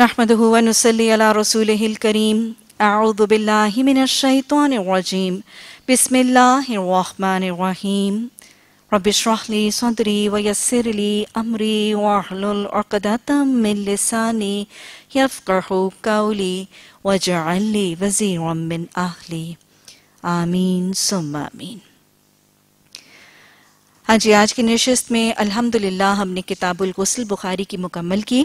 نحمده ونصلي على رسوله الكريم. أعوذ بالله من الشيطان الرجيم. بسم الله الرحمن الرحيم. رب اشرح لي صدري ويسر لي أمري واحلل عقدة من لساني يفقه قولي واجعل لي وزيرا من أهلي. آمین ثم آمین ہاں جی آج کی نشست میں الحمدللہ ہم نے کتاب الغسل بخاری کی مکمل کی۔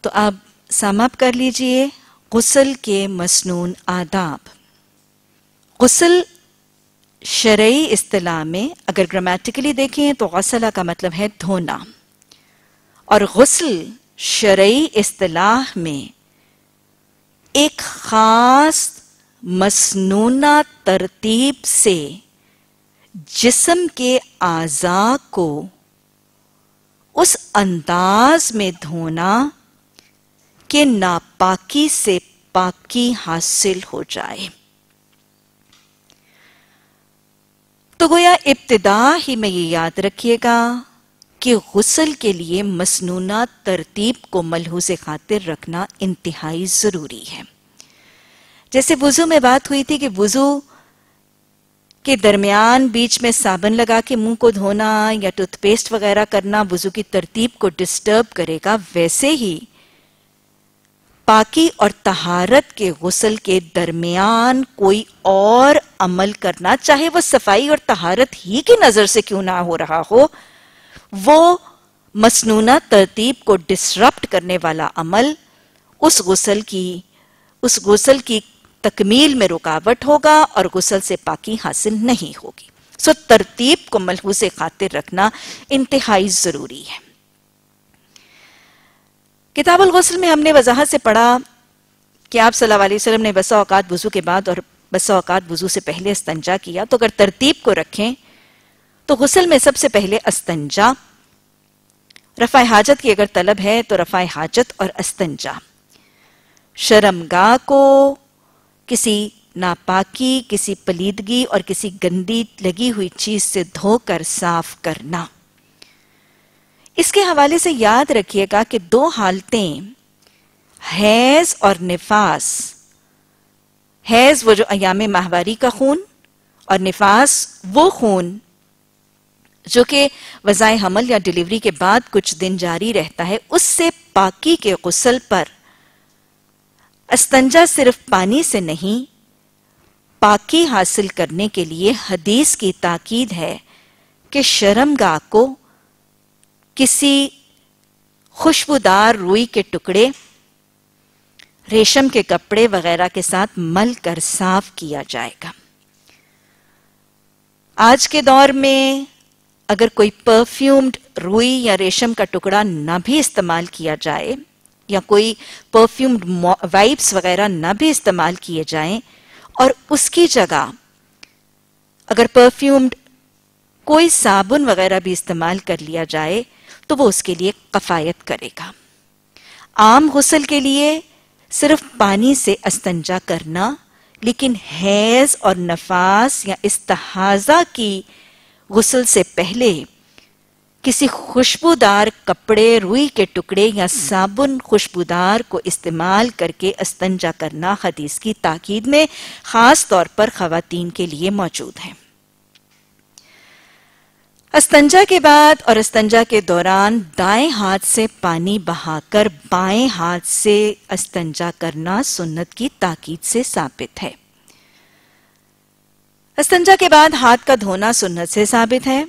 تو اب سم اپ کر لیجیے غسل کے مسنون آداب۔ غسل شرعی اصطلاح میں اگر گرامیٹیکلی دیکھیں تو غسلہ کا مطلب ہے دھونا۔ اور غسل شرعی اصطلاح میں ایک خاص مسنونہ ترتیب سے جسم کے اعضاء کو اس انداز میں دھونا کہ ناپاکی سے پاکی حاصل ہو جائے۔ تو گویا ابتدا ہی میں یہ یاد رکھیے گا کہ غسل کے لیے مسنونہ ترتیب کو ملحوظ خاطر رکھنا انتہائی ضروری ہے۔ جیسے وضو میں بات ہوئی تھی کہ وضو کے درمیان بیچ میں صابن لگا کے منہ کو دھونا یا ٹوتھ پیسٹ وغیرہ کرنا وضو کی ترتیب کو ڈسٹرب کرے گا، ویسے ہی پاکی اور تہارت کے غسل کے درمیان کوئی اور عمل کرنا، چاہے وہ صفائی اور تہارت ہی کی نظر سے کیوں نہ ہو رہا ہو، وہ مسنونہ ترتیب کو ڈسرپٹ کرنے والا عمل اس غسل کی، اس غسل کی تکمیل میں رکاوٹ ہوگا اور غسل سے پاکی حاصل نہیں ہوگی۔ سو ترتیب کو ملحوظ خاطر رکھنا انتہائی ضروری ہے۔ کتاب الغسل میں ہم نے وضاحت سے پڑھا کہ آپ صلی اللہ علیہ وسلم نے بسا اوقات وضو کے بعد اور بسا اوقات وضو سے پہلے استنجا کیا۔ تو اگر ترتیب کو رکھیں تو غسل میں سب سے پہلے استنجا، رفع حاجت کی اگر طلب ہے تو رفع حاجت اور استنجا۔ شرمگاہ کو کسی ناپاکی، کسی پلیدگی اور کسی گندی لگی ہوئی چیز سے دھو کر صاف کرنا۔ اس کے حوالے سے یاد رکھیے گا کہ دو حالتیں، حیض اور نفاس۔ حیض وہ جو ایام ماہواری کا خون اور نفاس وہ خون جو کہ وضائع حمل یا ڈیلیوری کے بعد کچھ دن جاری رہتا ہے، اس سے پاکی کے غسل پر۔ استنجا صرف پانی سے نہیں، پاکی حاصل کرنے کے لیے حدیث کی تاکید ہے کہ شرمگاہ کو کسی خوشبودار روئی کے ٹکڑے، ریشم کے کپڑے وغیرہ کے ساتھ مل کر صاف کیا جائے گا۔ آج کے دور میں اگر کوئی پرفیومڈ روئی یا ریشم کا ٹکڑا نہ بھی استعمال کیا جائے یا کوئی پرفیومڈ وائپس وغیرہ نہ بھی استعمال کیے جائیں اور اس کی جگہ اگر پرفیومڈ کوئی صابن وغیرہ بھی استعمال کر لیا جائے تو وہ اس کے لیے کفایت کرے گا۔ عام غسل کے لیے صرف پانی سے استنجا کرنا، لیکن حیض اور نفاس یا استحاضہ کی غسل سے پہلے کسی خوشبودار کپڑے، روئی کے ٹکڑے یا صابن خوشبودار کو استعمال کر کے استنجا کرنا حدیث کی تاکید میں خاص طور پر خواتین کے لیے موجود ہے استنجا کے بعد اور استنجا کے دوران دائیں ہاتھ سے پانی بہا کر بائیں ہاتھ سے استنجا کرنا سنت کی تاکید سے ثابت ہے۔ استنجا کے بعد ہاتھ کا دھونا سنت سے ثابت ہے۔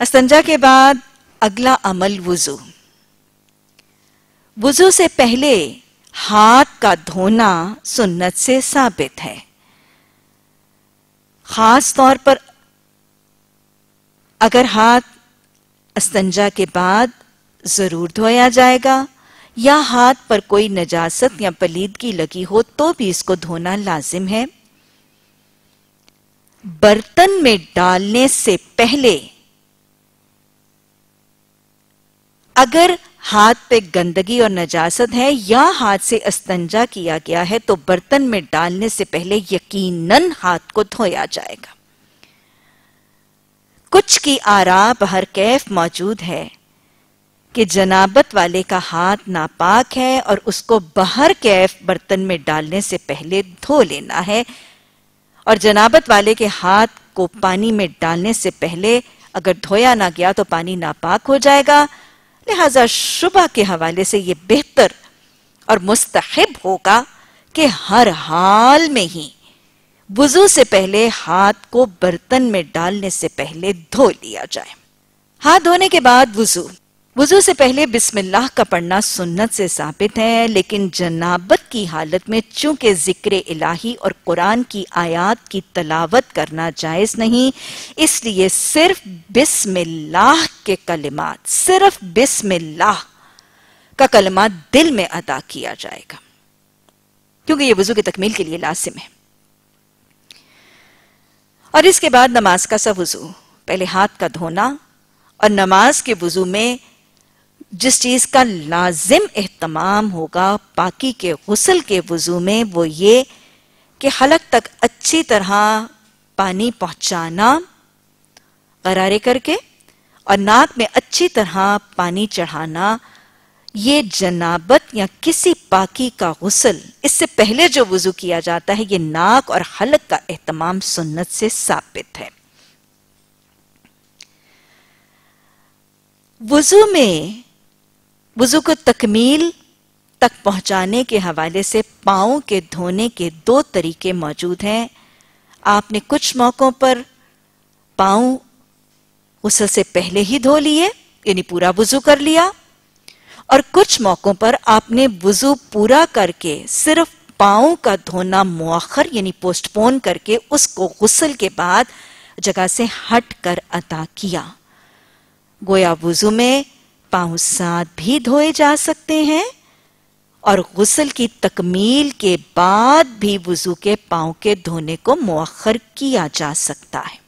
استنجا کے بعد اگلا عمل وضو۔ وضو سے پہلے ہاتھ کا دھونا سنت سے ثابت ہے۔ خاص طور پر اگر ہاتھ استنجا کے بعد ضرور دھویا جائے گا یا ہاتھ پر کوئی نجاست یا پلیدگی لگی ہو تو بھی اس کو دھونا لازم ہے۔ برتن میں ڈالنے سے پہلے اگر ہاتھ پہ گندگی اور نجاست ہے یا ہاتھ سے استنجا کیا گیا ہے تو برتن میں ڈالنے سے پہلے یقیناً ہاتھ کو دھویا جائے گا۔ کچھ کی آرا بہر کیف موجود ہے کہ جنابت والے کا ہاتھ ناپاک ہے اور اس کو بہر کیف برتن میں ڈالنے سے پہلے دھو لینا ہے اور جنابت والے کے ہاتھ کو پانی میں ڈالنے سے پہلے اگر دھویا نہ گیا تو پانی ناپاک ہو جائے گا۔ لہذا شبہ کے حوالے سے یہ بہتر اور مستحب ہوگا کہ ہر حال میں ہی وضو سے پہلے ہاتھ کو برتن میں ڈالنے سے پہلے دھو لیا جائے۔ ہاتھ دھونے کے بعد وضو۔ وضو سے پہلے بسم اللہ کا پڑھنا سنت سے ثابت ہے، لیکن جنابت کی حالت میں چونکہ ذکر الہی اور قرآن کی آیات کی تلاوت کرنا جائز نہیں، اس لیے صرف بسم اللہ کے کلمات، صرف بسم اللہ کا کلمات دل میں ادا کیا جائے گا۔ کیونکہ یہ وضو کی تکمیل کے لیے لازم ہے۔ اور اس کے بعد نماز کا سا وضو۔ پہلے ہاتھ کا دھونا اور نماز کے وضو میں جس چیز کا لازم اہتمام ہوگا پاکی کے غسل کے وضو میں وہ یہ کہ حلق تک اچھی طرح پانی پہنچانا، غرارے کر کے اور ناک میں اچھی طرح پانی چڑھانا۔ یہ جنابت یا کسی پاکی کا غسل، اس سے پہلے جو وضو کیا جاتا ہے، یہ ناک اور حلق کا اہتمام سنت سے ثابت ہے۔ وضو میں، وضو کو تکمیل تک پہنچانے کے حوالے سے پاؤں کے دھونے کے دو طریقے موجود ہیں۔ آپ نے کچھ موقعوں پر پاؤں غسل سے پہلے ہی دھو لیے یعنی پورا وضو کر لیا۔ اور کچھ موقعوں پر آپ نے وضو پورا کر کے صرف پاؤں کا دھونا مؤخر یعنی پوسٹ پون کر کے اس کو غسل کے بعد جگہ سے ہٹ کر ادا کیا۔ گویا وضو میں پاؤں ساتھ بھی دھوئے جا سکتے ہیں اور غسل کی تکمیل کے بعد بھی وضو کے پاؤں کے دھونے کو مؤخر کیا جا سکتا ہے۔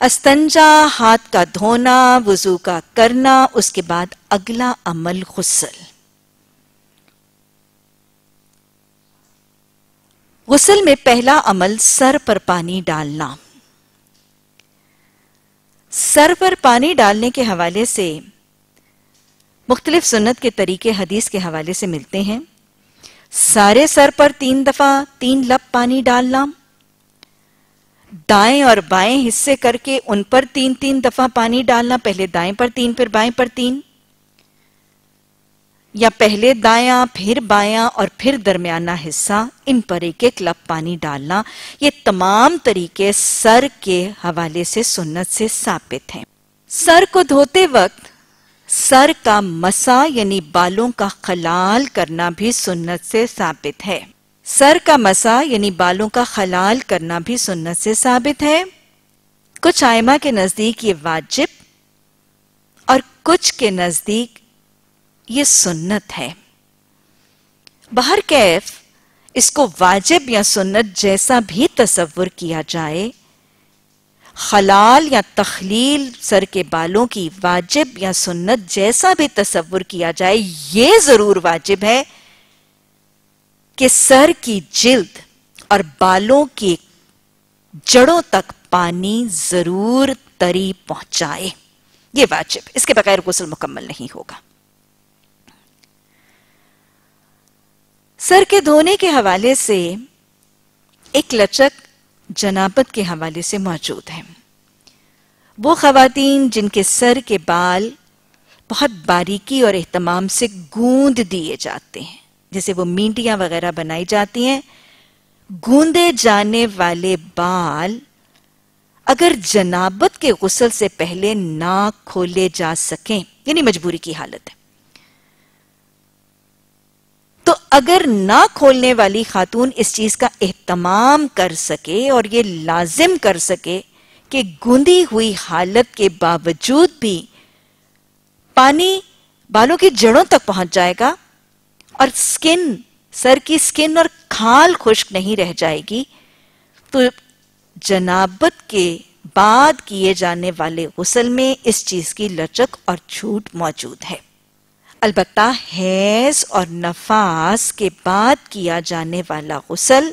استنجا، ہاتھ کا دھونا، وضو کا کرنا، اس کے بعد اگلا عمل غسل۔ غسل میں پہلا عمل سر پر پانی ڈالنا۔ سر پر پانی ڈالنے کے حوالے سے مختلف سنت کے طریقے حدیث کے حوالے سے ملتے ہیں۔ سارے سر پر تین دفعہ تین لپ پانی ڈالنا۔ دائیں اور بائیں حصے کر کے ان پر تین تین دفعہ پانی ڈالنا، پہلے دائیں پر تین، پھر بائیں پر تین۔ یا پہلے دایاں، پھر بایاں اور پھر درمیانہ حصہ، ان پر ایک ایک لپ پانی ڈالنا۔ یہ تمام طریقے سر کے حوالے سے سنت سے ثابت ہیں۔ سر کو دھوتے وقت سر کا مسا یعنی بالوں کا خلال کرنا بھی سنت سے ثابت ہے۔ سر کا مسا یعنی بالوں کا خلال کرنا بھی سنت سے ثابت ہے۔ کچھ آئمہ کے نزدیک یہ واجب اور کچھ کے نزدیک یہ سنت ہے۔ بہر کیف اس کو واجب یا سنت جیسا بھی تصور کیا جائے، خلال یا تخلیل سر کے بالوں کی واجب یا سنت جیسا بھی تصور کیا جائے، یہ ضرور واجب ہے۔ کہ سر کی جلد اور بالوں کی جڑوں تک پانی ضرور تری پہنچائے۔ یہ واجب۔ اس کے بغیر غسل مکمل نہیں ہوگا۔ سر کے دھونے کے حوالے سے ایک لچک جنابت کے حوالے سے موجود ہے۔ وہ خواتین جن کے سر کے بال بہت باریکی اور اہتمام سے گوند دیے جاتے ہیں۔ جیسے وہ مینٹیاں وغیرہ بنائی جاتی ہیں، گوندے جانے والے بال اگر جنابت کے غسل سے پہلے نہ کھولے جا سکیں یعنی مجبوری کی حالت ہے۔ تو اگر نہ کھولنے والی خاتون اس چیز کا اہتمام کر سکے اور یہ لازم کر سکے کہ گندی ہوئی حالت کے باوجود بھی پانی بالوں کی جڑوں تک پہنچ جائے گا اور سکن، سر کی سکن اور کھال خشک نہیں رہ جائے گی، تو جنابت کے بعد کیے جانے والے غسل میں اس چیز کی لچک اور چھوٹ موجود ہے۔ البتہ حیض اور نفاس کے بعد کیا جانے والا غسل،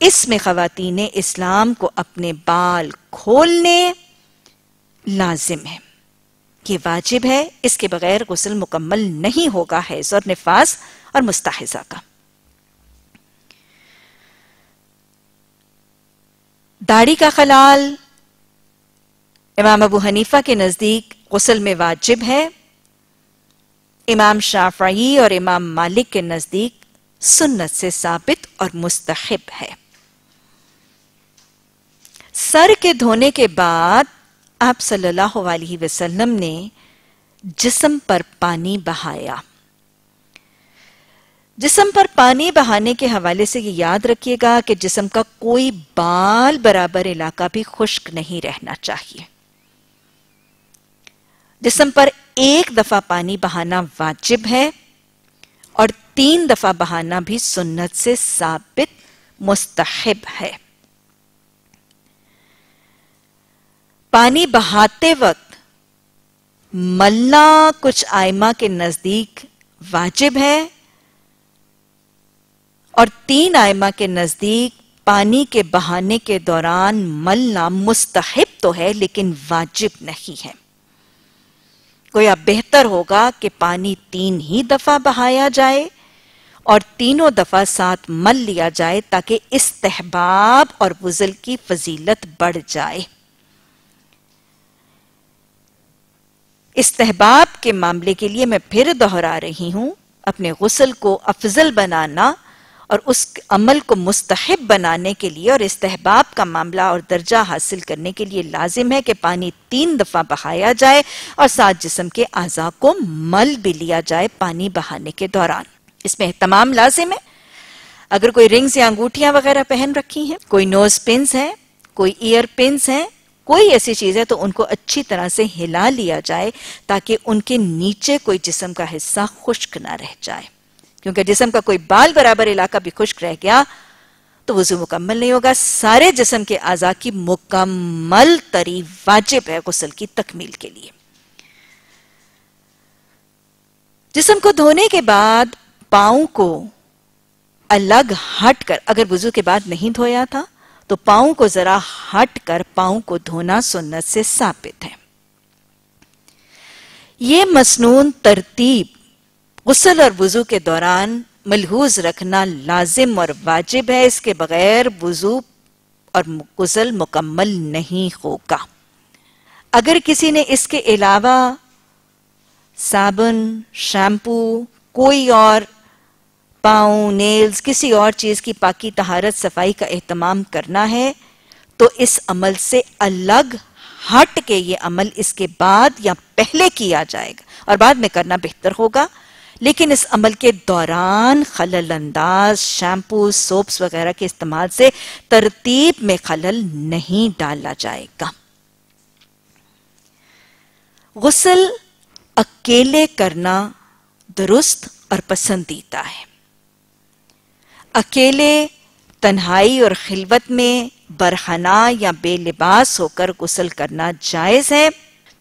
اس میں خواتین اسلام کو اپنے بال کھولنے لازم ہے۔ یہ واجب ہے، اس کے بغیر غسل مکمل نہیں ہوگا حیض اور نفاس اور مستحضہ کا۔ داڑھی کا خلال۔ امام ابو حنیفہ کے نزدیک غسل میں واجب ہے۔ امام شافعی اور امام مالک کے نزدیک سنت سے ثابت اور مستحب ہے۔ سر کے دھونے کے بعد آپ صلی اللہ علیہ وسلم نے جسم پر پانی بہایا۔ جسم پر پانی بہانے کے حوالے سے یہ یاد رکھیے گا کہ جسم کا کوئی بال برابر علاقہ بھی خشک نہیں رہنا چاہیے۔ جسم پر ایک دفعہ پانی بہانا واجب ہے اور تین دفعہ بہانا بھی سنت سے ثابت مستحب ہے۔ پانی بہاتے وقت ملنا کچھ آئمہ کے نزدیک واجب ہے اور تین آئمہ کے نزدیک پانی کے بہانے کے دوران ملنا مستحب تو ہے لیکن واجب نہیں ہے۔ گویا بہتر ہوگا کہ پانی تین ہی دفعہ بہایا جائے اور تینوں دفعہ ساتھ مل لیا جائے تاکہ استحباب اور وزل کی فضیلت بڑھ جائے۔ استحباب کے معاملے کے لیے میں پھر دہرا رہی ہوں۔ اپنے غسل کو افضل بنانا اور اس عمل کو مستحب بنانے کے لیے اور استحباب کا معاملہ اور درجہ حاصل کرنے کے لیے لازم ہے کہ پانی تین دفعہ بہایا جائے اور ساتھ جسم کے اعضاء کو مل بھی لیا جائے پانی بہانے کے دوران۔ اس میں اہتمام لازم ہے۔ اگر کوئی رنگز یا انگوٹیاں وغیرہ پہن رکھی ہیں، کوئی نوز پنس ہیں، کوئی ایئر پنس ہیں کوئی ایسی چیز ہے تو ان کو اچھی طرح سے ہلا لیا جائے تاکہ ان کے نیچے کوئی جسم کا حصہ خشک نہ رہ جائے۔ کیونکہ جسم کا کوئی بال برابر علاقہ بھی خشک رہ گیا تو وضو مکمل نہیں ہوگا۔ سارے جسم کے اعضاء کی مکمل تری واجب ہے غسل کی تکمیل کے لیے۔ جسم کو دھونے کے بعد پاؤں کو الگ ہٹ کر، اگر وضو کے بعد نہیں دھویا تھا تو پاؤں کو ذرا ہٹ کر پاؤں کو دھونا سنت سے ثابت ہے۔ یہ مسنون ترتیب غسل اور وضو کے دوران ملحوظ رکھنا لازم اور واجب ہے۔ اس کے بغیر وضو اور غسل مکمل نہیں ہوگا۔ اگر کسی نے اس کے علاوہ صابن، شیمپو، کوئی اور پاؤں، نیلز، کسی اور چیز کی پاکی تہارت صفائی کا اہتمام کرنا ہے، تو اس عمل سے الگ ہٹ کے یہ عمل اس کے بعد یا پہلے کیا جائے گا۔ اور بعد میں کرنا بہتر ہوگا۔ لیکن اس عمل کے دوران خلل انداز، شیمپو، سوپس وغیرہ کے استعمال سے ترتیب میں خلل نہیں ڈالا جائے گا۔ غسل اکیلے کرنا درست اور پسندیدہ ہے۔ اکیلے، تنہائی اور خلوت میں برہنا یا بے لباس ہو کر غسل کرنا جائز ہے۔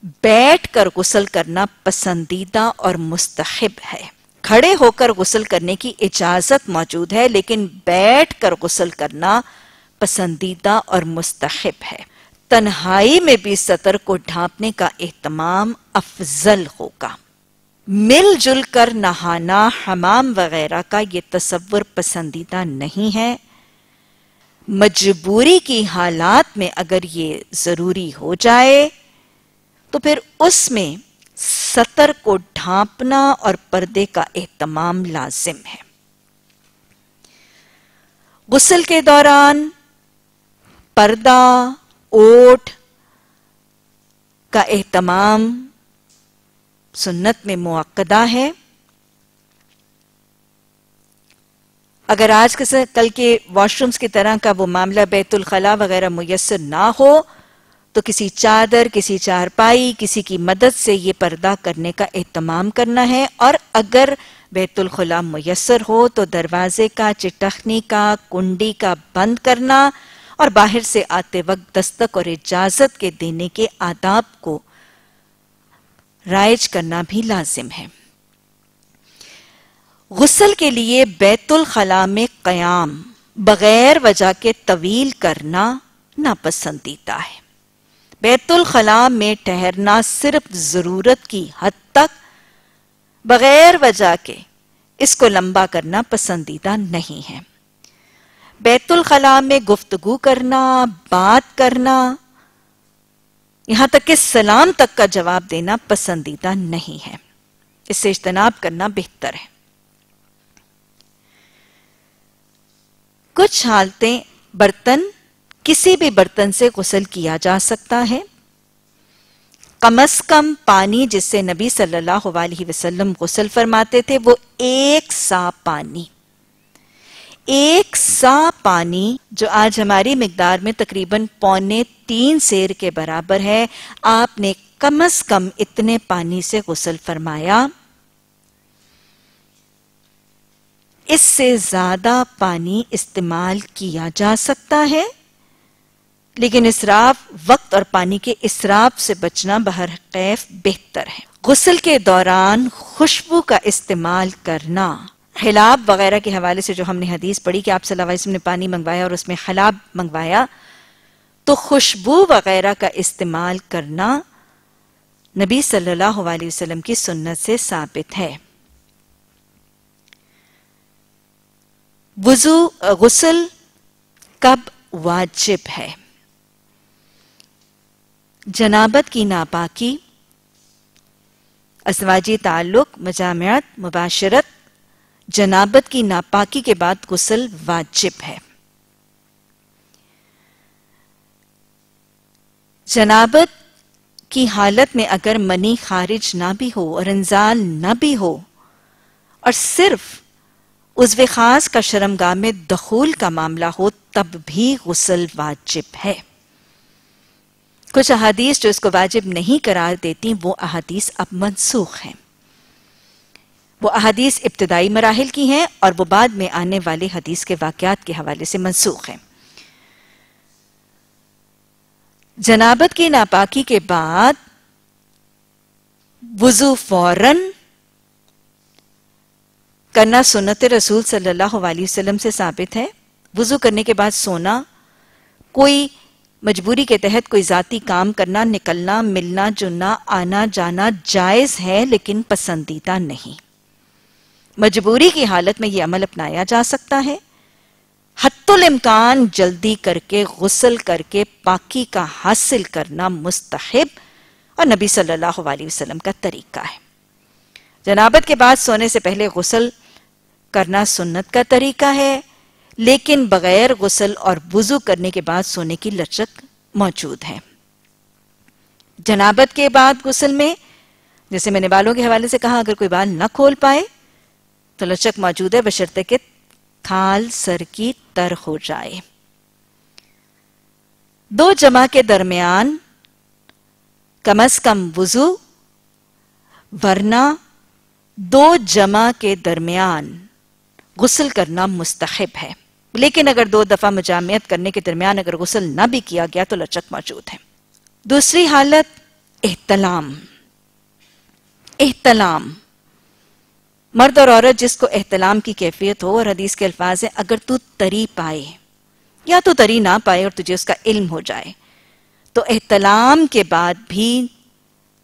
بیٹھ کر غسل کرنا پسندیدہ اور مستحب ہے۔ کھڑے ہو کر غسل کرنے کی اجازت موجود ہے، لیکن بیٹھ کر غسل کرنا پسندیدہ اور مستحب ہے۔ تنہائی میں بھی سطر کو ڈھانپنے کا اہتمام افضل ہوگا۔ مل جل کر نہانا، حمام وغیرہ کا یہ تصور پسندیدہ نہیں ہے۔ مجبوری کی حالات میں اگر یہ ضروری ہو جائے، تو پھر اس میں سطر کو ڈھانپنا اور پردے کا اہتمام لازم ہے۔ غسل کے دوران پردہ، اوٹ کا اہتمام سنت میں معقدہ ہے۔ اگر آج کے کل کے واش رومز کی طرح کا وہ معاملہ بیت الخلاء وغیرہ میسر نہ ہو، تو کسی چادر، کسی چارپائی، کسی کی مدد سے یہ پردہ کرنے کا اہتمام کرنا ہے۔ اور اگر بیت الخلا میسر ہو، تو دروازے کا، چٹخنی کا، کنڈی کا بند کرنا اور باہر سے آتے وقت دستک اور اجازت کے دینے کے آداب کو رائج کرنا بھی لازم ہے۔ غسل کے لیے بیت الخلا میں قیام بغیر وجہ کے طویل کرنا ناپسندیدہ ہے۔ بیت الخلاء میں ٹہرنا صرف ضرورت کی حد تک بغیر وجہ کے اس کو لمبا کرنا پسندیدہ نہیں ہے۔ بیت الخلاء میں گفتگو کرنا، بات کرنا یہاں تک کہ سلام تک کا جواب دینا پسندیدہ نہیں ہے۔ اس سے اجتناب کرنا بہتر ہے۔ کچھ حالتیں برتن، کسی بھی برتن سے غسل کیا جا سکتا ہے۔ کم از کم پانی جس سے نبی صلی اللہ علیہ وسلم غسل فرماتے تھے، وہ ایک سا پانی۔ ایک سا پانی جو آج ہماری مقدار میں تقریباً پونے تین سیر کے برابر ہے، آپ نے کم از کم اتنے پانی سے غسل فرمایا۔ اس سے زیادہ پانی استعمال کیا جا سکتا ہے۔ لیکن اسراف وقت اور پانی کے اسراف سے بچنا بہر قیف بہتر ہے۔ غسل کے دوران خوشبو کا استعمال کرنا۔ خلاب وغیرہ کے حوالے سے جو ہم نے حدیث پڑھی کہ آپ صلی اللہ علیہ وسلم نے پانی منگوایا اور اس میں خلاب منگوایا، تو خوشبو وغیرہ کا استعمال کرنا نبی صلی اللہ علیہ وسلم کی سنت سے ثابت ہے۔ وضو، غسل کب واجب ہے؟ جنابت کی ناپاکی، ازواجی تعلق، مجامعت، مباشرت جنابت کی ناپاکی کے بعد غسل واجب ہے۔ جنابت کی حالت میں اگر منی خارج نہ بھی ہو اور انزال نہ بھی ہو اور صرف عزو خاص کا شرمگاہ میں دخول کا معاملہ ہو، تب بھی غسل واجب ہے۔ کچھ احادیث جو اس کو واجب نہیں قرار دیتی، وہ احادیث اب منسوخ ہیں۔ وہ احادیث ابتدائی مراحل کی ہیں اور وہ بعد میں آنے والے حدیث کے واقعات کے حوالے سے منسوخ ہیں۔ جنابت کی ناپاکی کے بعد وضو فوراً کرنا سنت رسول صلی اللہ علیہ وسلم سے ثابت ہے۔ وضو کرنے کے بعد سونا، کوئی مجبوری کے تحت کوئی ذاتی کام کرنا، نکلنا، ملنا جننا آنا جانا جائز ہے لیکن پسندیدہ نہیں۔ مجبوری کی حالت میں یہ عمل اپنایا جا سکتا ہے۔ حت الامکان جلدی کر کے، غسل کر کے، پاکی کا حاصل کرنا مستحب۔ اور نبی صلی اللہ علیہ وسلم کا طریقہ ہے۔ جنابت کے بعد سونے سے پہلے غسل کرنا سنت کا طریقہ ہے۔ لیکن بغیر غسل اور وضو کرنے کے بعد سونے کی لچک موجود ہے۔ جنابت کے بعد غسل میں، جیسے میں نے بالوں کے حوالے سے کہا، اگر کوئی بال نہ کھول پائے تو لچک موجود ہے، بشرطے کے تھال سر کی تر ہو جائے۔ دو جمع کے درمیان کم از کم وضو، ورنہ دو جمع کے درمیان غسل کرنا مستحب ہے۔ لیکن اگر دو دفعہ مجامعت کرنے کے درمیان اگر غسل نہ بھی کیا گیا تو لچک موجود ہے۔ دوسری حالت، احتلام۔ احتلام۔ مرد اور عورت جس کو احتلام کی کیفیت ہو، اور حدیث کے الفاظ ہے اگر تو تری پائے، یا تو تری نہ پائے اور تجھے اس کا علم ہو جائے۔ تو احتلام کے بعد بھی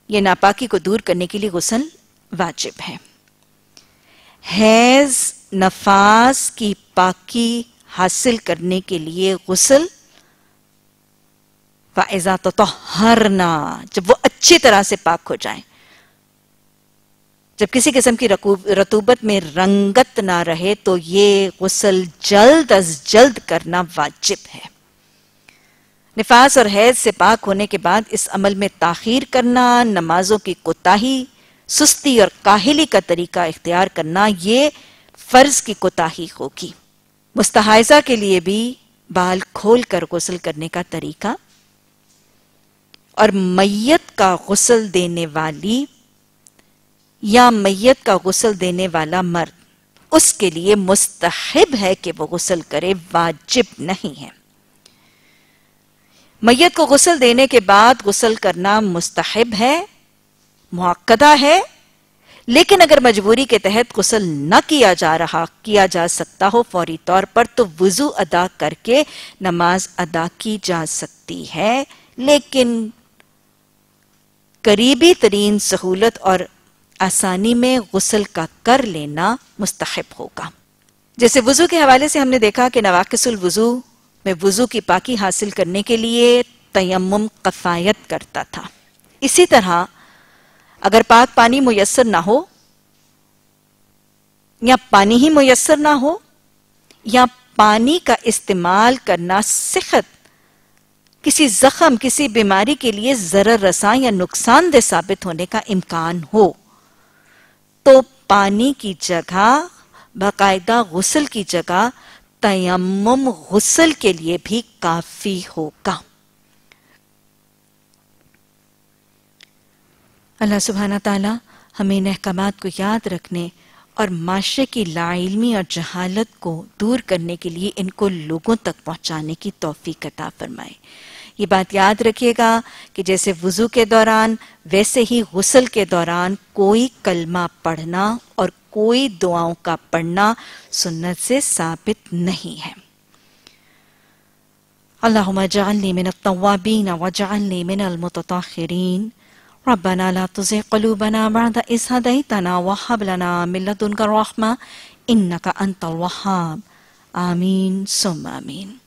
یہ ناپاکی کو دور کرنے کے لیے غسل واجب ہے۔ حیض، نفاس کی پاکی حاصل کرنے کے لیے غسل فائزہ تو ہرنا جب وہ اچھی طرح سے پاک ہو جائیں۔ جب کسی قسم کی رتوبت میں رنگت نہ رہے تو یہ غسل جلد از جلد کرنا واجب ہے۔ نفاس اور حیض سے پاک ہونے کے بعد اس عمل میں تاخیر کرنا، نمازوں کی کوتاہی، سستی اور کاہلی کا طریقہ اختیار کرنا، یہ فرض کی کوتاہی ہوگی۔ مستحائزہ کے لیے بھی بال کھول کر غسل کرنے کا طریقہ اور میت کا غسل دینے والی یا میت کا غسل دینے والا مرد، اس کے لیے مستحب ہے کہ وہ غسل کرے، واجب نہیں ہے۔ میت کو غسل دینے کے بعد غسل کرنا مستحب ہے، معقدہ ہے، لیکن اگر مجبوری کے تحت غسل نہ کیا جا رہا، کیا جا سکتا ہو فوری طور پر تو وضو ادا کر کے نماز ادا کی جا سکتی ہے، لیکن قریبی ترین سہولت اور آسانی میں غسل کا کر لینا مستحب ہوگا۔ جیسے وضو کے حوالے سے ہم نے دیکھا کہ نواقص الوضو میں وضو کی پاکی حاصل کرنے کے لیے تیمم کفایت کرتا تھا۔ اسی طرح اگر پاک پانی میسر نہ ہو یا پانی ہی میسر نہ ہو یا پانی کا استعمال کرنا صحت، کسی زخم، کسی بیماری کے لیے ضرر رساں یا نقصان دہ ثابت ہونے کا امکان ہو۔ تو پانی کی جگہ، باقاعدہ غسل کی جگہ تیمم غسل کے لیے بھی کافی ہوگا۔ اللہ سبحانہ تعالی ہمیں ان احکامات کو یاد رکھنے اور معاشرے کی لا علمی اور جہالت کو دور کرنے کے لیے ان کو لوگوں تک پہنچانے کی توفیق عطا فرمائے۔ یہ بات یاد رکھیے گا کہ جیسے وضو کے دوران، ویسے ہی غسل کے دوران کوئی کلمہ پڑھنا اور کوئی دعاؤں کا پڑھنا سنت سے ثابت نہیں ہے۔ اللہم جعلنی من التوابین وجعلنی من المتطاخرین ربنا لا تزغ قلوبنا بعد إذ هديتنا وهب لنا من لدنك الرحمة إنك أنت الوهاب آمين ثم آمين